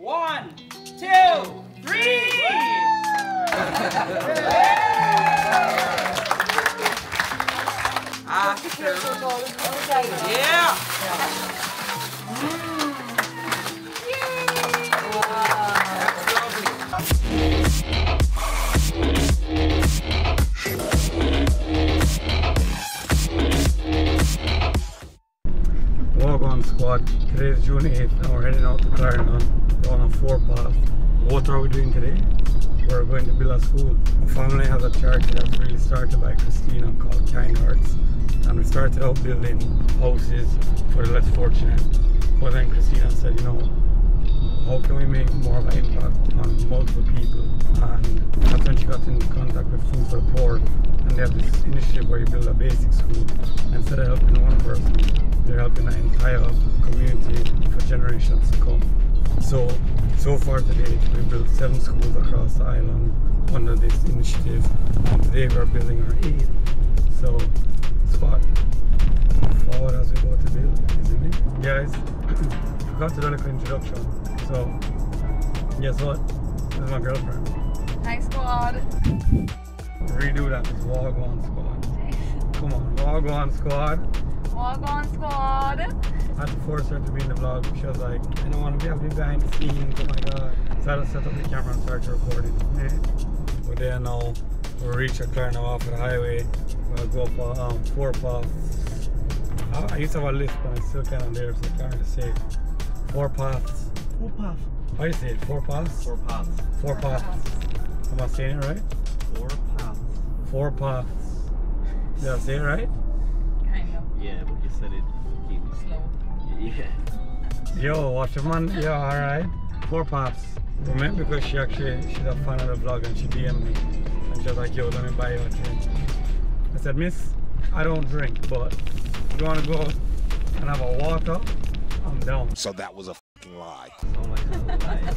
One, two, three! After. Yeah! Wagwan squad. Today is June 8th and we're heading out to Clarendon. What are we doing today? We're going to build a school. My family has a charity that's really started by Christina called Kind Hearts. And we started out building houses for the less fortunate. But then Christina said, you know, how can we make more of an impact on multiple people? And that's when she got in contact with Food for the Poor. And they have this initiative where you build a basic school. Instead of helping one person, they're helping an entire community for generations to come. So, so far today, we've built seven schools across the island under this initiative. And today we're building our eighth. So, spot forward as we go to build, isn't it? Guys, forgot to do a little introduction. So, guess what? This is my girlfriend. Hi squad. Redo that. It's Wagwan Squad. Come on, Wagwan Squad. Walk on squad. I had to force her to be in the vlog. She was like, I don't want to be able to be behind the scenes. Oh my god. So I had to set up the camera and start recording. Yeah. We're there now. We'll reach a Clarendon off of the highway. We'll go for um, four paths. I, I used to have a list, but it's still kind of there, so it's hard to say. Four paths. Four paths. How do you say it? Four paths? Four paths. Four paths. Am I saying it right? Four paths. Four paths. Did I say it right? Kind of Yeah, but you said it. Keep it slow. Yeah. Yo, watch the man. Yeah, alright. Four paths. We met because she actually, she's a fan of the vlog and she DM'd me. And she was like, yo, let me buy you a drink. I said, miss, I don't drink, but if you want to go and have a water, I'm down. So that was a fucking lie. Sound like a lie.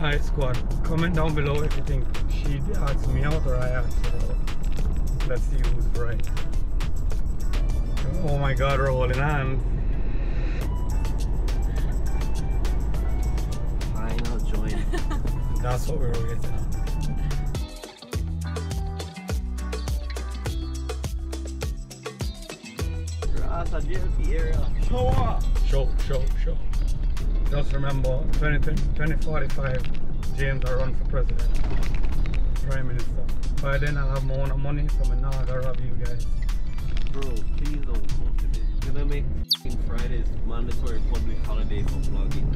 Alright, squad. Comment down below if you think she asked me out or I asked her out. Let's see who's right. Oh my god, we're holding on. Final join. That's what we were waiting on. Grass at JLP area. Show up. Show, show, show. Just remember, 20, 2045, James I run for president, prime minister. By then I'll have more money, so I'm not gonna rob you guys. Bro, please don't vote today. Gonna make f***ing Fridays mandatory public holiday for vlogging.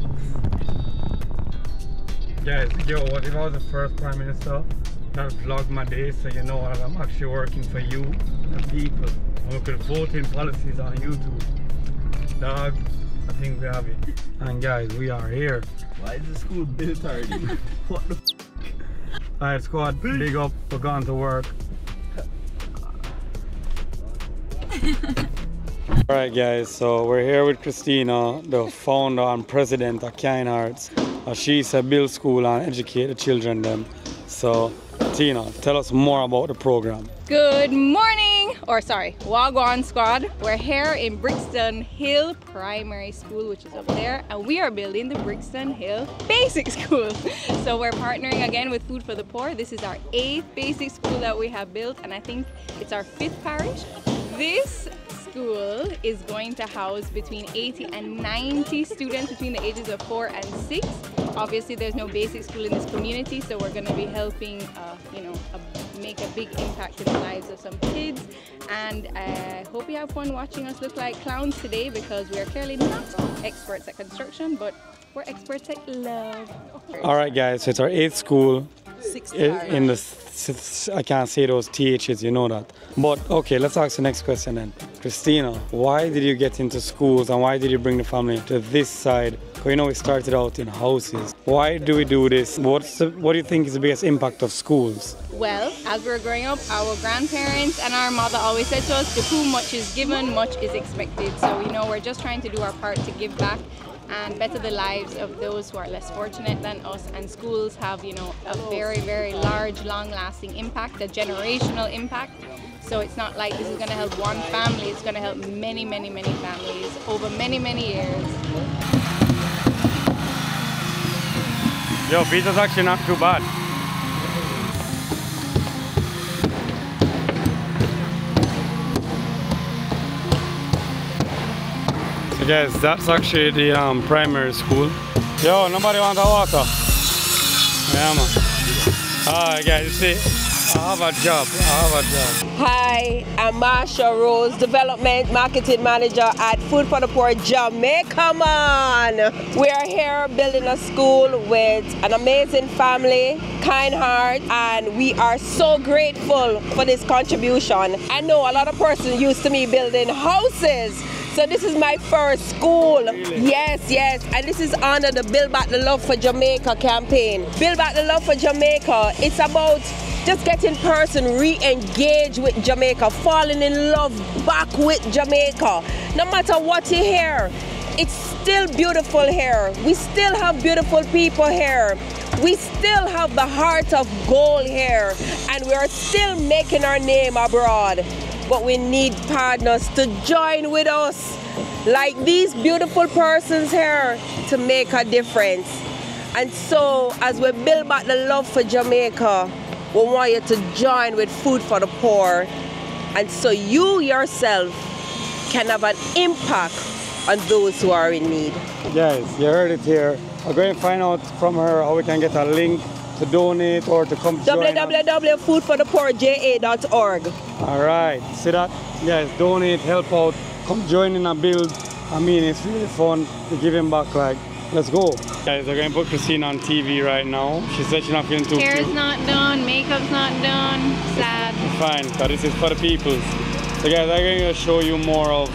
Guys, yo, what if I was the first prime minister that vlog my day so you know that I'm actually working for you, the people, and we could vote in policies on YouTube. Dog, I think we have it. And guys, we are here. Why is the school built already? what the f- Alright, squad, big up, we're going to work. Alright guys, so we're here with Christina, the founder and president of Kind Hearts. Uh, she's a build school and educate the children them. So Tina, tell us more about the program. Good morning, or sorry, Wagwan Squad. We're here in Brixton Hill Primary School, which is up there, and we are building the Brixton Hill Basic School. So we're partnering again with Food for the Poor. This is our eighth basic school that we have built, and I think it's our fifth parish. This school is going to house between 80 and 90 students between the ages of 4 and 6. Obviously, there's no basic school in this community, so we're going to be helping, uh, you know, a, make a big impact in the lives of some kids. And I hope you have fun watching us look like clowns today because we are clearly not experts at construction, but we're experts at love. Alright guys, so it's our eighth school. in, in the s- s- I can't say those THs, you know that. But okay, let's ask the next question then. Christina, why did you get into schools and why did you bring the family to this side? 'Cause you know we started out in houses. Why do we do this? What's the, what do you think is the biggest impact of schools? Well, as we were growing up, our grandparents and our mother always said to us, to whom much is given, much is expected. So, you know, we're just trying to do our part to give back and better the lives of those who are less fortunate than us. And schools have, you know, a very, very large, long-lasting impact, a generational impact. So it's not like this is going to help one family, it's going to help many, many, many families over many, many years. Yo, pizza's actually not too bad. Guys, that's actually the um, primary school. Yo, nobody want the water? Yeah, man. Alright guys, you see, I have a job, I have a job. Hi, I'm Marsha Rose, Development Marketing Manager at Food for the Poor Jamaica Man. We are here building a school with an amazing family, kind heart, and we are so grateful for this contribution. I know a lot of persons used to me building houses, so this is my first school. Yes, yes. And this is under the Build Back the Love for Jamaica campaign. Build Back the Love for Jamaica. It's about just getting person re-engage with Jamaica, falling in love back with Jamaica. No matter what you hear, it's still beautiful here. We still have beautiful people here. We still have the heart of gold here. And we are still making our name abroad but we need partners to join with us like these beautiful persons here to make a difference. And so as we build back the love for Jamaica, we want you to join with Food for the Poor. And so you yourself can have an impact on those who are in need. Yes, you heard it here. I'm going to find out from her how we can get a link to donate or to come join us. www.foodforthepoorja.org. All right, see that? Guys, donate, help out, come join in and build. I mean, it's really fun to give him back. Like, let's go. Guys, they're going to put Christine on TV right now. She said she's not feeling too Hair's cute. not done, makeup's not done. Sad. Fine, because this is for the people. So guys, I'm going to show you more of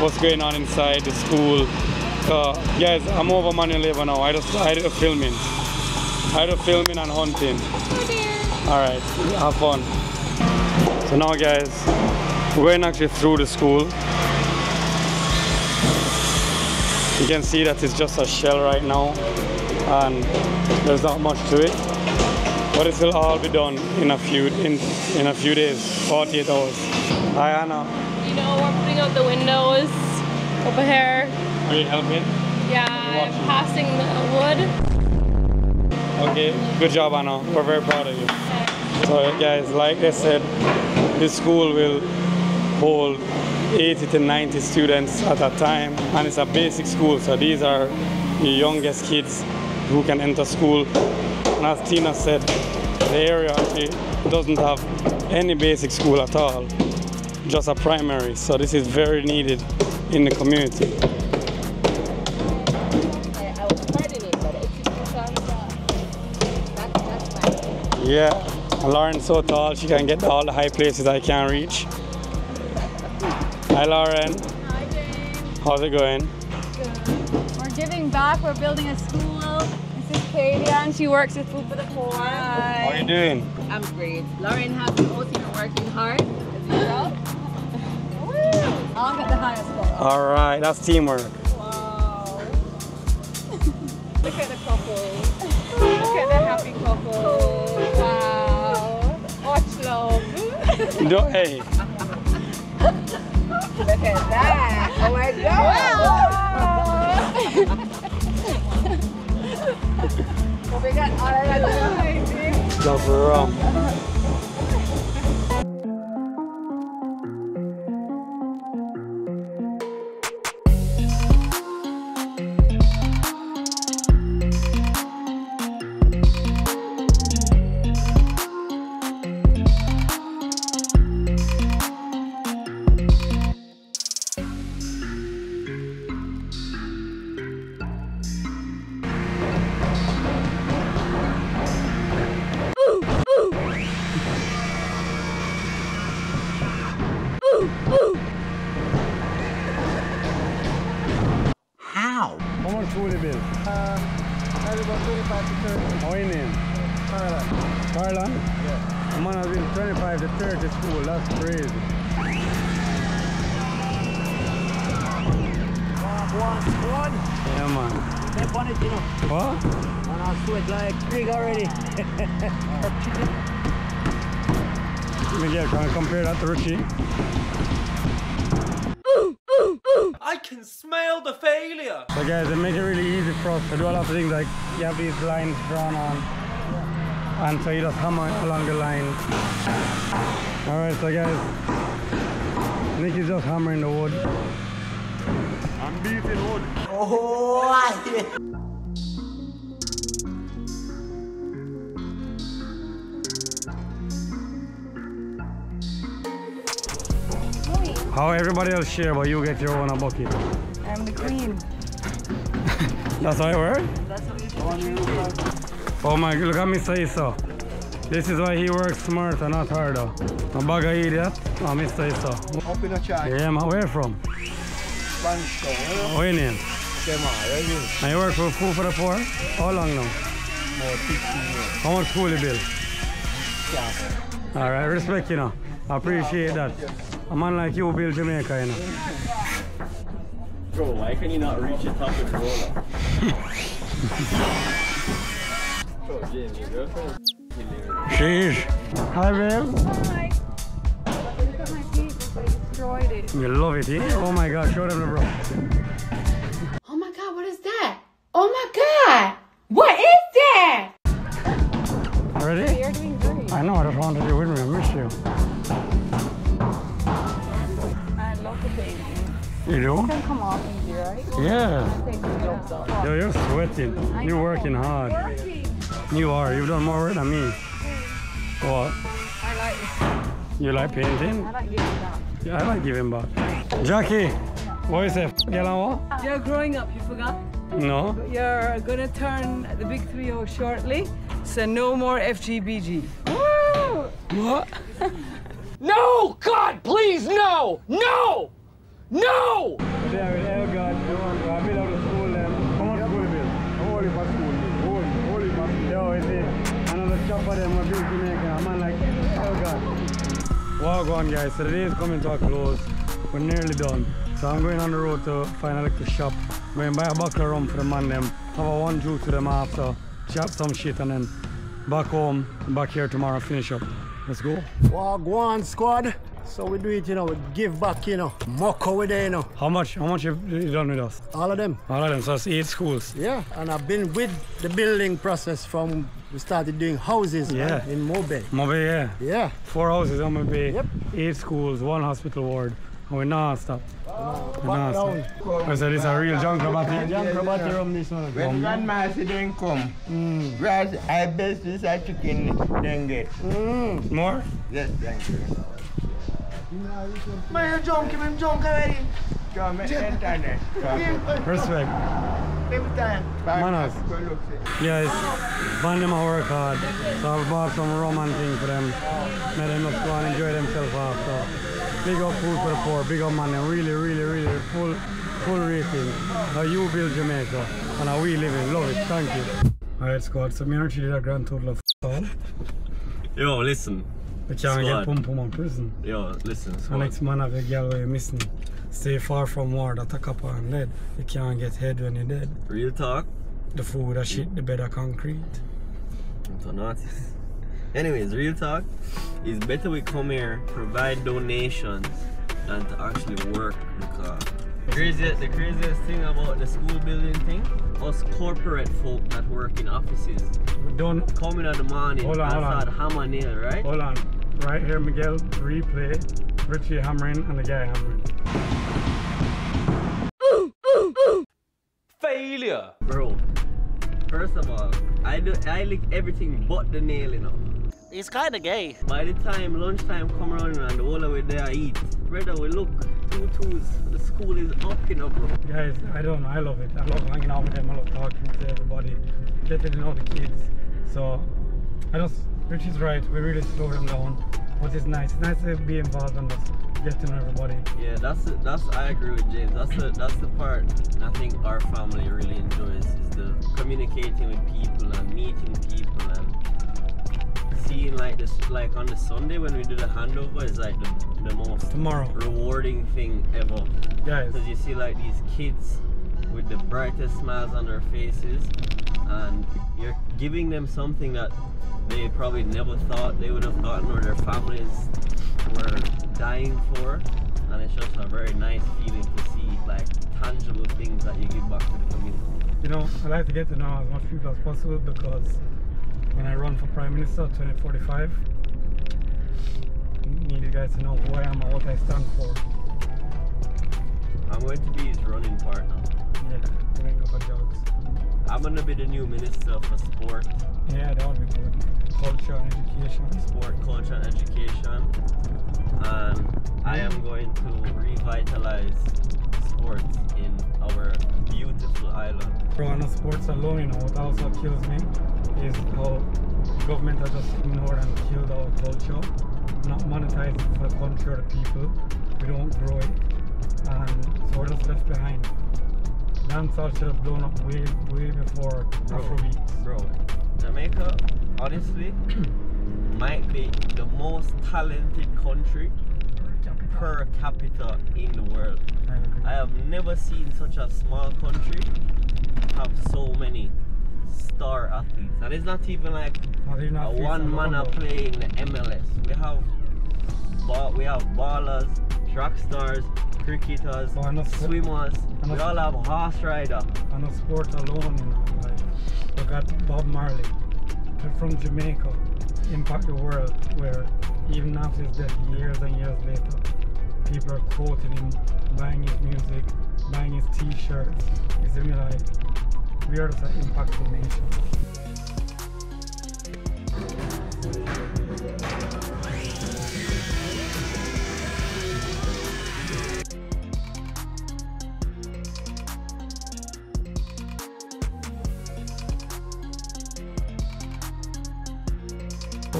what's going on inside the school. So guys, I'm over manual labor now. I just I do filming. I do filming and hunting. All right, have fun. So now guys, we're going actually through the school. You can see that it's just a shell right now and there's not much to it. But it will all be done in a few in, in a few days, 48 hours. Hi Anna, You know, we're putting out the windows over here. are you helping? Yeah, I'm passing the wood. Okay, good job Anna. We're very proud of you. So guys, like I said, this school will hold 80 to 90 students at a time and it's a basic school so these are the youngest kids who can enter school and as Tina said the area actually doesn't have any basic school at all just a primary so this is very needed in the community yeah Lauren's so tall she can get to all the high places I can't reach hi Lauren Hi James. how's it going Good. We're giving back. We're building a school. This is Katie, and she works with Food for the Poor. Hi. how are you doing I'm great. Lauren has been out here working hard. As usual. I'll get the highest score. all right that's teamwork Wow. Look at the couple. Look at the happy couple. Wow. Much love. Do- hey Look at that. Oh my God. Wow! we got all of that. love rum How? Easy for us to do a lot of things like you have these lines drawn on. And so you just hammer along the line. Alright, so guys, Nick is just hammering the wood. I'm beating wood. Oh yeah. How everybody else share, but you get your own a bucket. I'm the queen. That's how it works? That's what you should Oh my, look at Mr. Issa. This is why he works smarter, not harder. A bag of idiot. Oh, Mr. Issa. Up in a charge. Yeah, man, where from? Spanish town, you know? What your name? Them all, right here. And eh? you work for Food for the Poor? How long now? More 15 years. How much school you bill? Yeah. All right, respect you know. I appreciate that. A man like you build Jamaica, you know. Bro, why can you not reach the top of the roller? Bro, James, your girlfriend is hilarious. She is. Hi, babe. Hi. Look at my feet, I destroyed it. You love it, eh? Oh my God, show them the bro. Oh my god, what is that? Oh my god! What is that? Ready? You're doing great. I know, I just wanted you with me. I miss you. You do? Can come off easy, right? Yeah. Take the gloves off. Yo, you're sweating. You're working hard. Working. You are. You've done more work than me. Mm. What? I like You like painting? I like giving back. Yeah, I like giving back. Jackie, what is it? Girl and what? You're growing up, you forgot? No. You're gonna turn the big 3 shortly, so no more FGBG. What? No! God, please, no! No! No! Yeah, with El God, you want to build out the school then. How much school you build? Holy for school, holy, holy for Yo, is it? Another chop of them, a big Jamaican. A man like El God. Walk on, guys. So the day is coming to a close. We're nearly done. So I'm going on the road to find a little shop. Going buy a buckle of rum for the man them. Have a one juice to them after. Chop some shit and then back home, back here tomorrow, finish up. Let's go. Wagwan squad. So we do it, you know, we give back, you know. Mocho with there, you know. How much? How much have you done with us? All of them. All of them. So it's eight schools. Yeah, and I've been with the building process from we started doing houses Yeah. right, in Mobe. Mobe, yeah. Yeah. Four houses on Mobe. Yep. Eight schools, one hospital ward. And we're non-stop. Back We're down. non-stop. I said it's a real junk about Young it. Probati rum this one. When grandma say don't come, mm. whereas I best this a chicken then get. Mm. More? Yes, thank you. Man, you junk him, him junk already. Come me Respect. every time. Back Manners. Go look, see. Yes, band them a work hard. So I bought some rum and thing for them. Let them just go and enjoy themselves after. Big up food for the poor, big up man, and really, really, really full, full rating. How you build Jamaica and how we live it. Love it. Thank you. Alright, Scott. So me actually did a grand total of all. Yo, listen. We can't Squad. get pum pum on prison. Yo, listen. The squad. next man have a girl where you're missing. Stay far from war that a copper and lead. You can't get head when you're dead. Real talk. The food, a shit, the bed of concrete. I'm so naughty. Anyways, real talk. It's better we come here, provide donations, than to actually work because craziest, the craziest thing about the school building thing, us corporate folk that work in offices Don't coming in the morning Hold on, and hold on. start hammer nail, right? Hold on. Right here, Miguel, replay. Richie hammering and the guy hammering. Failure, bro. First of all, I do I lick everything but the nail, you know. It's kind of gay. By the time lunchtime come around and the whole of it there eat, brother, we look two twos. The school is up, you know, bro. Guys, I don't know. I love it. I love hanging out with them. I love talking to everybody, getting to know the kids. So, I just, Richie's right. We really slow them down. But it's nice. It's nice to be involved and just get to know everybody. Yeah, that's the, that's I agree with James. That's the that's the part I think our family really enjoys is the communicating with people and meeting people and seeing like this like on the Sunday when we do the handover is like the, the most Tomorrow, rewarding thing ever guys. because you see like these kids with the brightest smiles on their faces and you're giving them something that they probably never thought they would have gotten or their families were dying for and it's just a very nice feeling to see like tangible things that you give back to the community. You know, I like to get to know as much people as possible because when I run for Prime Minister 2045, I need you guys to know who I am and what I stand for. I'm going to be his running partner. Yeah, going go for jogs. I'm gonna be the new minister for sport, Yeah, that would be good. Culture and education. sport, culture, and education, and I am going to revitalize sports in our beautiful island. Growing sports alone, you know, what also kills me is how the government has just ignored and killed our culture, not monetizing it for the country or the people. We don't grow it, and so we're just left behind. Dancehall should have blown up way, way before Afrobeats. Bro, Jamaica, honestly, might be the most talented country per capita in the world. I. I have never seen such a small country have so many star athletes. And it's not even like Not even a one man play in the MLS. We have ball, we have ballers, track stars, Oh, and that's- swimmers. and We all have horse rider. on a sport alone, you know, like look at Bob Marley from Jamaica, impact the world where even after his death, years and years later, people are quoting him, buying his music, buying his t-shirts. It's really like we are just an impactful nation.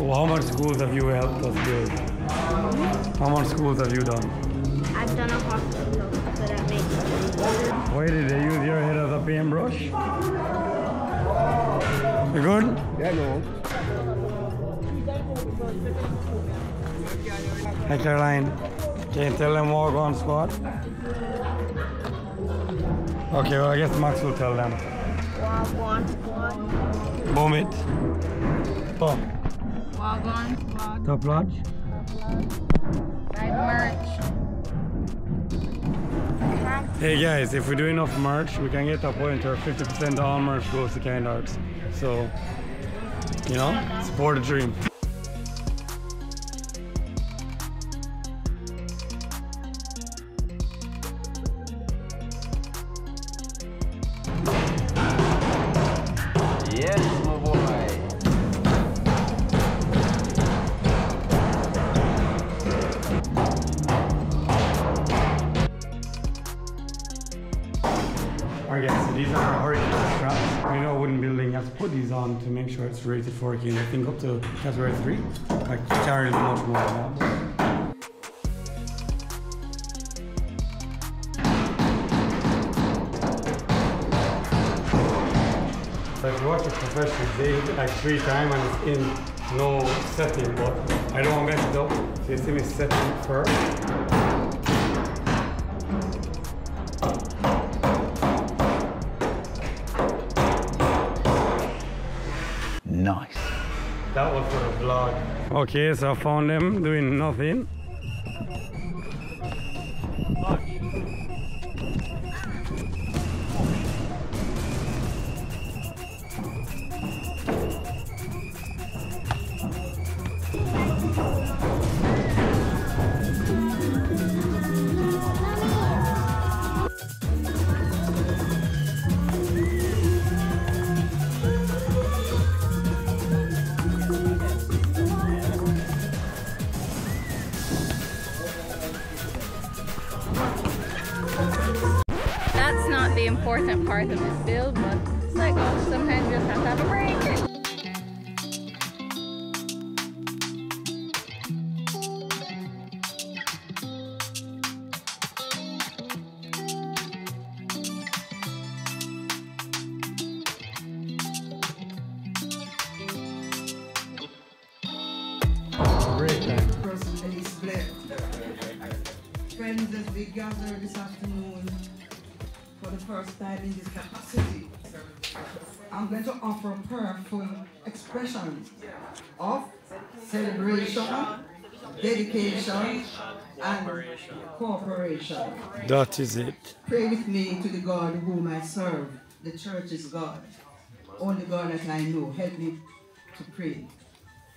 Oh, how much schools have you helped us build? How much schools have you done? I've done a hospital, so that makes sense. Why did they use your head as a paintbrush? You good? Yeah, no. Hey Caroline, can you tell them wagwan squad? Okay, well I guess Max will tell them. Wagwan squad. Boom it. Boom. Top lodge. Right merch. Hey guys, if we do enough merch, we can get a point where 50% of all merch goes to kind hearts. So, you know, support the dream. To category 3. Like, carrying much more than that. So if you watch a professional, they like three times and it's in no setting, but I don't want to mess it up. You see me setting first. Okay, so I found them doing nothing. Not the important part of this build, but it's like, oh, sometimes you just have to have a break. Dedication, and cooperation. That is it. Pray with me to the God whom I serve. The church is God. Only God that I know. Help me to pray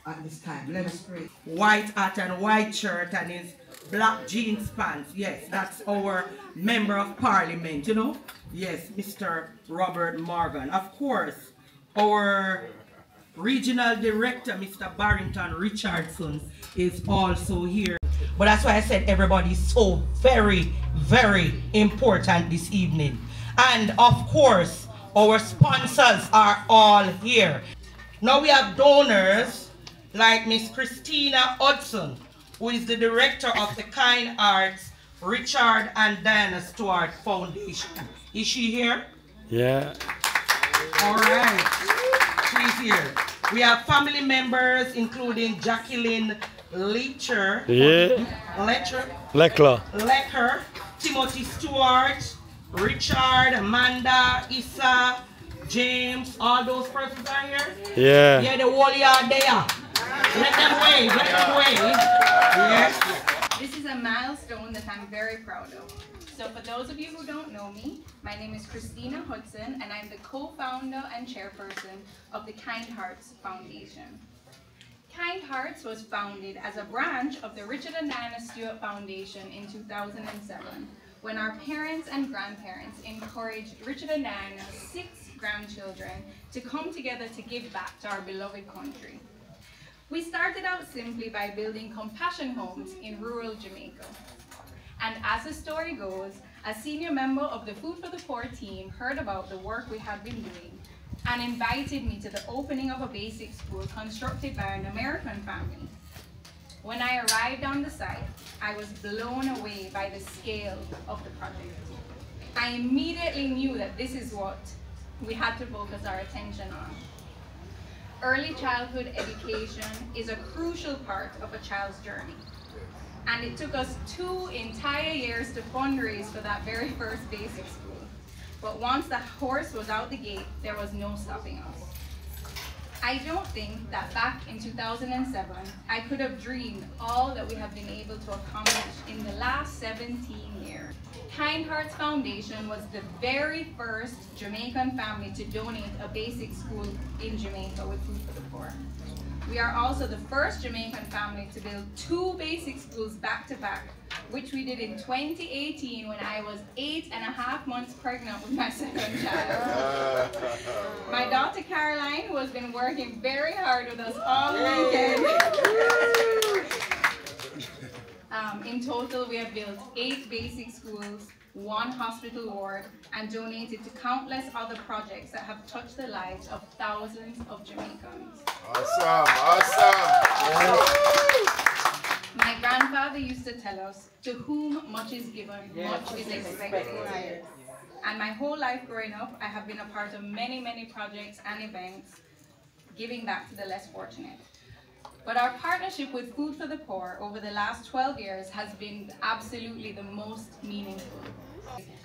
at this time. Let us pray. White hat and white shirt and his black jeans pants. Yes, that's our member of parliament, you know? Yes, Mr. Robert Morgan. Of course, our regional director, Mr. Barrington Richardson, is also here. But that's why I said everybody's so very, very important this evening. And of course, our sponsors are all here. Now we have donors like Miss Christina Hudson, who is the director of the Kind Hearts Richard and Diana Stewart Foundation. Is she here? Yeah. All right. She's here. We have family members including Jacqueline Lecher. Yeah. Lecher. Lekla. Lecker. Timothy Stewart. Richard, Amanda, Issa, James, all those persons are here? Yeah. Yeah, the whole yard there. Let them wave, let them wave. Yes. This is a milestone that I'm very proud of. So for those of you who don't know me, my name is Christina Hudson and I'm the co-founder and chairperson of the Kind Hearts Foundation. Kind Hearts was founded as a branch of the Richard and Diana Stewart Foundation in 2007 when our parents and grandparents encouraged Richard and Diana's six grandchildren to come together to give back to our beloved country. We started out simply by building compassion homes in rural Jamaica. And as the story goes, a senior member of the Food for the Poor team heard about the work we had been doing and invited me to the opening of a basic school constructed by an American family. When I arrived on the site, I was blown away by the scale of the project. I immediately knew that this is what we had to focus our attention on. Early childhood education is a crucial part of a child's journey. And it took us two entire years to fundraise for that very first basic school. But once the horse was out the gate, there was no stopping us. I don't think that back in 2007, I could have dreamed all that we have been able to accomplish in the last 17 years. Kind Hearts Foundation was the very first Jamaican family to donate a basic school in Jamaica with Food for the Poor. We are also the first Jamaican family to build two basic schools back to back, which we did in 2018 when I was eight and a half months pregnant with my second child. My daughter Caroline, who has been working very hard with us all weekend. Um, in total, we have built eight basic schools, one hospital ward, and donated to countless other projects that have touched the lives of thousands of Jamaicans. Awesome, awesome. My grandfather used to tell us, to whom much is given, much is expected. And my whole life growing up, I have been a part of many, many projects and events giving back to the less fortunate. But our partnership with Food for the Poor over the last 12 years has been absolutely the most meaningful.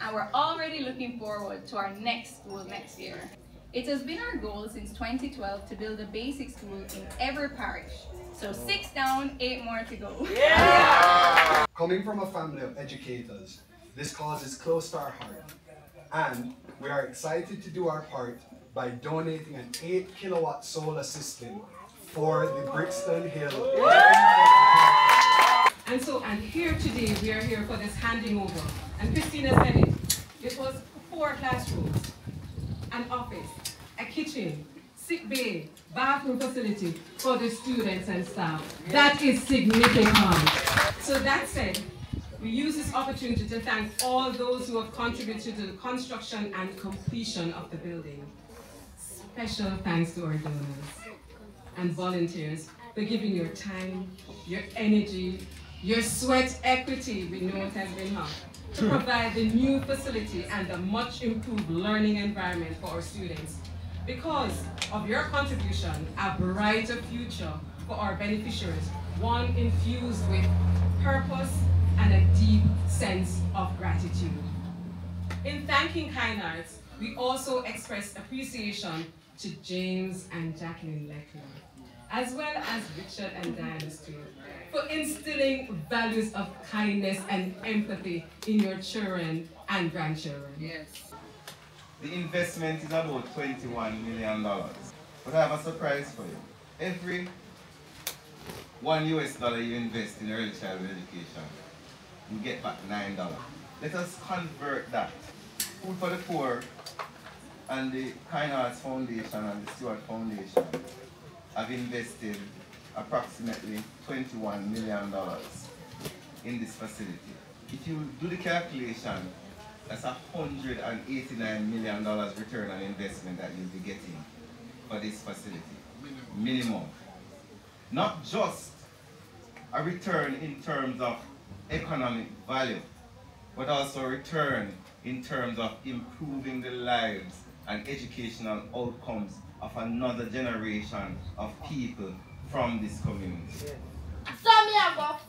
And we're already looking forward to our next school next year. It has been our goal since 2012 to build a basic school in every parish. So six down, eight more to go. Coming from a family of educators, this cause is close to our heart. And we are excited to do our part by donating an 8 kilowatt solar system for the Brixton Hill. And so, and here today, we are here for this handing over. And Christina said it. It was four classrooms, an office, a kitchen, sick bay, bathroom facility for the students and staff. That is significant. So that said, we use this opportunity to thank all those who have contributed to the construction and completion of the building. Special thanks to our donors and volunteers for giving your time, your energy, your sweat equity, we know it has been hard, to hmm. provide the new facility and the much improved learning environment for our students. Because of your contribution, a brighter future for our beneficiaries, one infused with purpose and a deep sense of gratitude. In thanking Kind Hearts, we also express appreciation to James and Jacqueline Leckler. As well as Richard and Diana Stewart, for instilling values of kindness and empathy in your children and grandchildren. Yes. The investment is about $21 million. But I have a surprise for you. Every one US dollar you invest in early childhood education, you get back $9. Let us convert that. Food for the Poor and the Kind Hearts Foundation and the Stewart Foundation have invested approximately $21 million in this facility. If you do the calculation, that's $189 million return on investment that you'll be getting for this facility. Minimum. Not just a return in terms of economic value, but also a return in terms of improving the lives and educational outcomes of another generation of people from this community. So me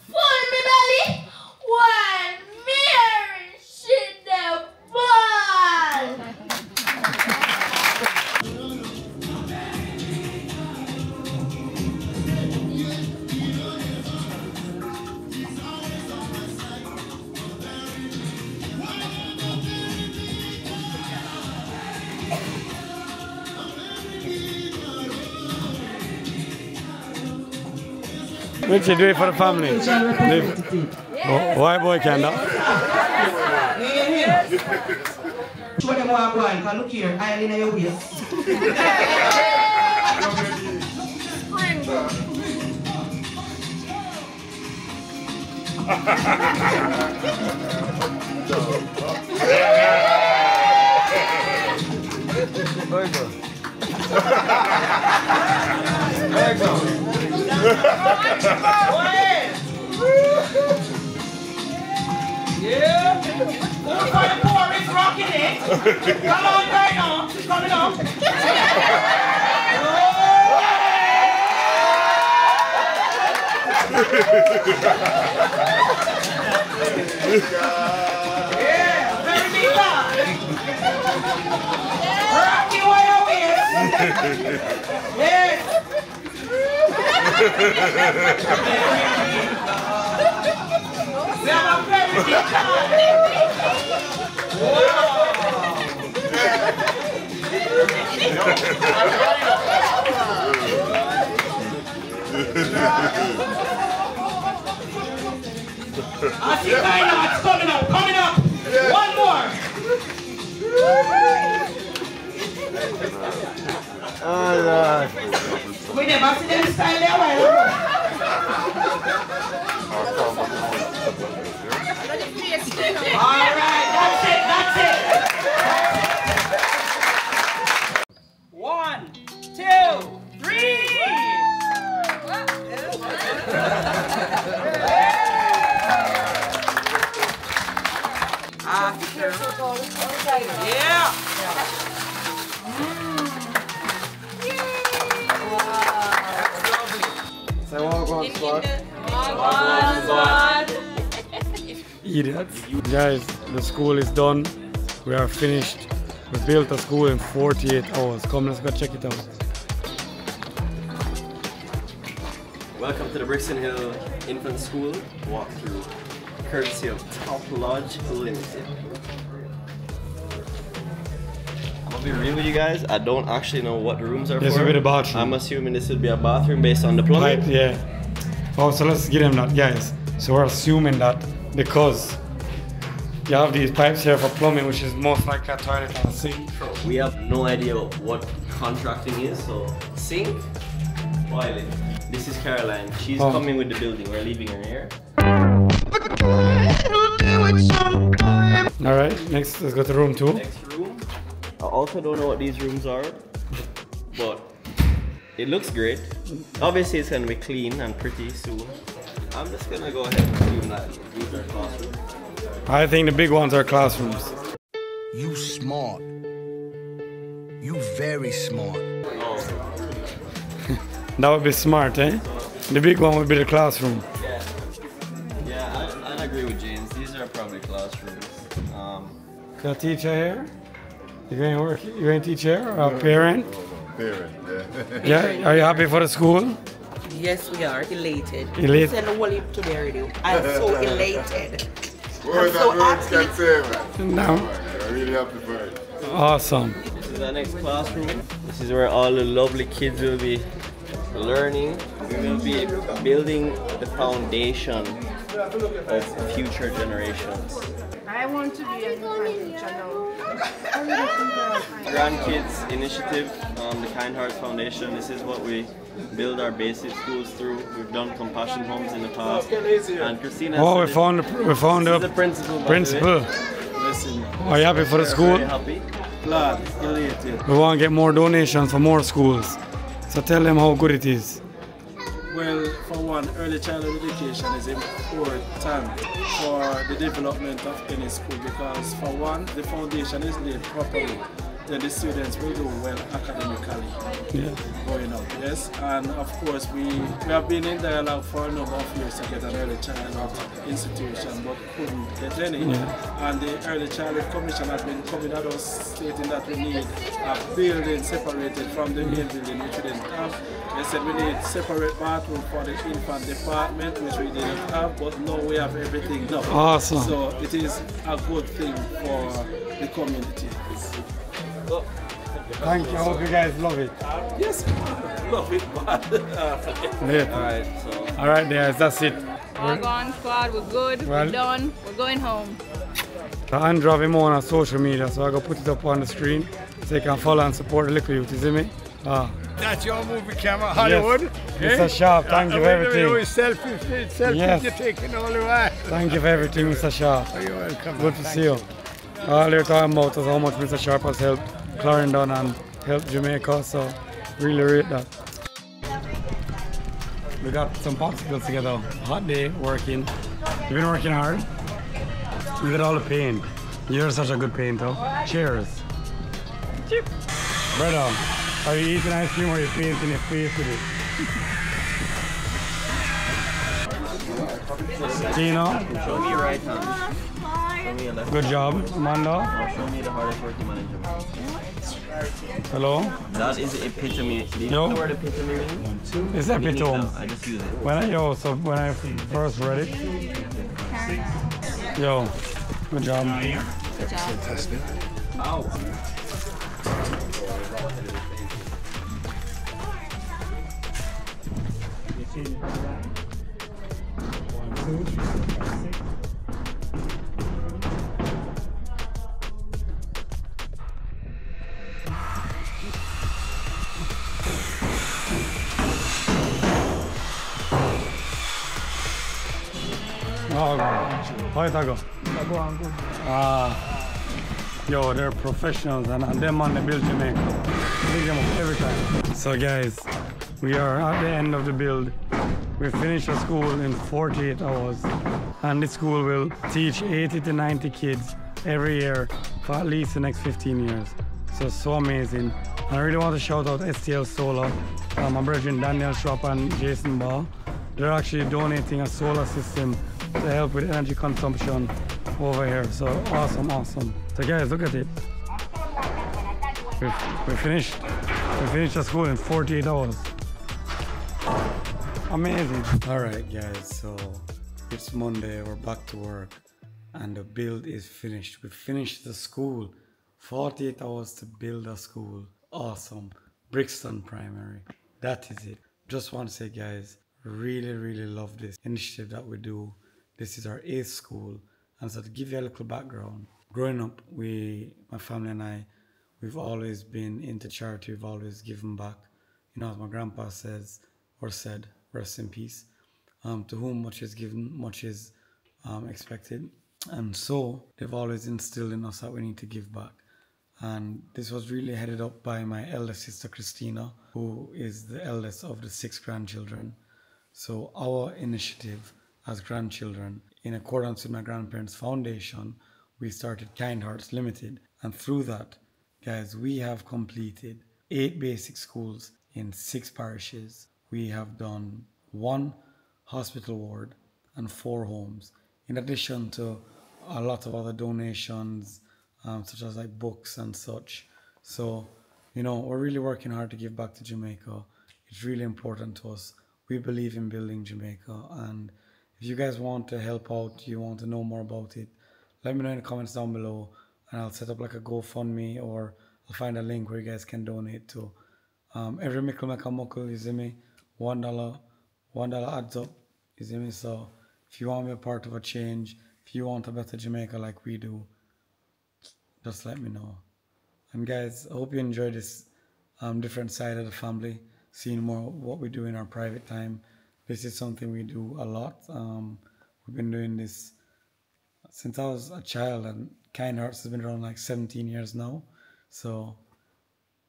full me belly while Mary shit the ball. Richard, do it for the family. Why boy can go look here, I in your waist. Yeah. For the poor is rocking it. Come on, right now. She's coming up. Yeah, very big man. Rocky wire waist. Yes. We have a very big I see Dynamite's coming up, coming up. One more. Oh, We never see them style there well. All right, that's it, that's it. One, two, three. Yeah. Walk on squad. Idiots. Guys, the school is done. We are finished. We built a school in 48 hours. Come, let's go check it out. Welcome to the Brixton Hill Infant School walkthrough, courtesy of Top Lodge Limited. I'm gonna be real with you guys. I don't actually know what the rooms are This for. will be the bathroom. I'm assuming this would be a bathroom based on the plumbing. Pipe, yeah. Oh, so let's get him that, guys. So we're assuming that because you have these pipes here for plumbing, which is most likely a toilet and a sink. We have no idea what contracting is, so sink, toilet. This is Caroline. She's Oh. coming with the building. We're leaving her here. All right, next let's go to room two. Next room. I also don't know what these rooms are, but it looks great. Obviously, it's gonna be clean and pretty soon. I'm just gonna go ahead and assume that these are classrooms. I think the big ones are classrooms. You smart. You very smart. That would be smart, eh? The big one would be the classroom. Yeah, yeah, I, I agree with James. These are probably classrooms. Um, Got a teacher here? You going to work? You going to teach here or a parent? Parent. Yeah, are you happy for the school? Yes, we are elated. Elated. Send a whole heap to me already. I'm so elated. Words I'm so and words can say. No. Oh, I'm really happy for it. Awesome. This is our next classroom. This is where all the lovely kids will be learning. We will be building the foundation of future generations. I want to be an teacher now. Grandkids Initiative, um, the Kind Hearts Foundation. This is what we build our basic schools through. We've done compassion homes in the past. And Christina. Oh, we found it- the, we found This the is the principal. by the way. principal. Listen. Are you happy for the school? Happy. Glad, elated. We want to get more donations for more schools. So tell them how good it is. Well, for one, early childhood education is important for the development of any school because, for one, the foundation is laid properly. Then the students will do well academically Yeah. going up, yes. And of course, we, we have been in dialogue for a number of years to get an early childhood institution, but couldn't get any. Yeah. And the Early Childhood Commission has been coming at us stating that we need a building separated from the main building, which we didn't have. They said we need separate bathroom for the infant department, which we didn't have, but now we have everything now. Awesome. So it is a good thing for the community. Thank you. I hope you guys love it. Yes, love it, but Yeah. All right, so. All right, guys, that's it. All gone, squad. We're good. Well- we're done. We're going home. Andrew have him on on social media, so I go put it up on the screen so you can follow and support the little youth. You see me? Ah. That's your movie camera, Hollywood. Yes. Mr. Sharp, thank you for everything. Selfie, selfie Yes. you're taking all the way. Thank you for everything, Mr. Sharp. Oh, you're welcome. Good to Thank see you. All they're talking about is how much Mr. Sharp has helped Clarendon and help Jamaica, so really rate that. We got some popsicles together. Hot day working. You've been working hard. Look at all the paint. You're such a good painter. Cheers. Brother, are you eating ice cream or are you painting your face with it? Tino, Show me your right hand. Good job. Amanda, show me the hardest working man in Jamaica. hello. That is the epitome. Do you know the word epitome means? It's What do epitome. I just use it. When I yo, so when I first read it, yo, good job. Good job. Fantastic. How go? Ah, yo, they're professionals and, them on the build Jamaica. Them up every time. So guys, we are at the end of the build. We finished the school in 48 hours, and this school will teach 80 to 90 kids every year for at least the next 15 years. So so amazing. And I really want to shout out STL Solar, uh, my brethren Daniel Schwab and Jason Barr. They're actually donating a solar system to help with energy consumption over here. So awesome, awesome. So guys, look at it. We've, we finished. We finished the school in 48 hours. Amazing. All right, guys. So it's Monday. We're back to work, and the build is finished. We finished the school. 48 hours to build a school. Awesome. Brixton Primary. That is it. Just want to say, guys, really, really love this initiative that we do. This is our eighth school. And so to give you a little background, growing up, we, my family and I, we've always been into charity. We've always given back. You know, as my grandpa says or said, rest in peace. Um, to whom much is given, much is um, expected. And so they've always instilled in us that we need to give back. And this was really headed up by my eldest sister, Christina, who is the eldest of the six grandchildren. So our initiative as grandchildren, in accordance with my grandparents' foundation, we started Kind Hearts Limited. And through that, guys, we have completed eight basic schools in six parishes. We have done one hospital ward and four homes, in addition to a lot of other donations, um, such as like books and such. So, you know, we're really working hard to give back to Jamaica. It's really important to us. We believe in building Jamaica, and if you guys want to help out, you want to know more about it, let me know in the comments down below, and I'll set up like a GoFundMe or I'll find a link where you guys can donate to. Um, every mickle make a muckle, you see me? One dollar, one dollar adds up, you see me? So if you want to be a part of a change, if you want a better Jamaica like we do, just let me know. And guys, I hope you enjoy this um, different side of the family, seeing more what we do in our private time. This is something we do a lot. Um, we've been doing this since I was a child, and Kind Hearts has been around like 17 years now. So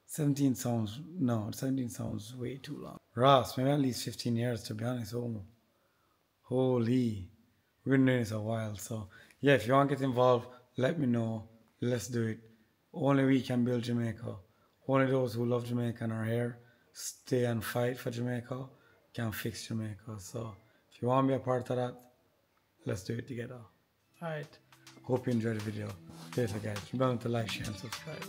17 sounds no, 17 sounds way too long. Ross, maybe at least 15 years to be honest. Oh, holy, we've been doing this a while. So yeah, if you want to get involved, let me know. Let's do it. Only we can build Jamaica. Only those who love Jamaica and are here, stay and fight for Jamaica, can fix Jamaica. So if you want to be a part of that, let's do it together. Alright. Hope you enjoyed the video. Later guys. Remember to like, share and subscribe.